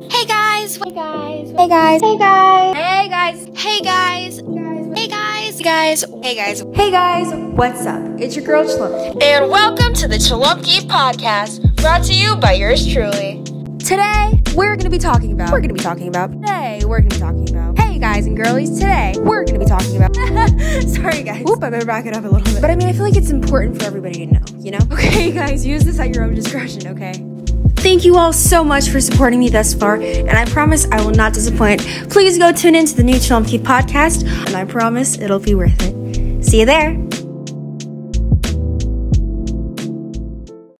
Hey guys! Hey guys! Hey guys! Hey guys! Hey guys! Hey guys! Hey guys! Hey guys! Hey guys! Hey guys, what's up? It's your girl Chlum. And welcome to the Chelumpkeif Podcast, brought to you by yours truly. Today, we're gonna be talking about. We're gonna be talking about. Today, we're gonna be talking about. Hey guys and girlies, today, we're gonna be talking about. Sorry guys. Oop, I better back it up a little bit. But I mean, I feel like it's important for everybody to know, you know? Okay, guys, use this at your own discretion, okay? Thank you all so much for supporting me thus far, and I promise I will not disappoint. Please go tune into the new Chelumpkeif podcast, and I promise it'll be worth it. See you there.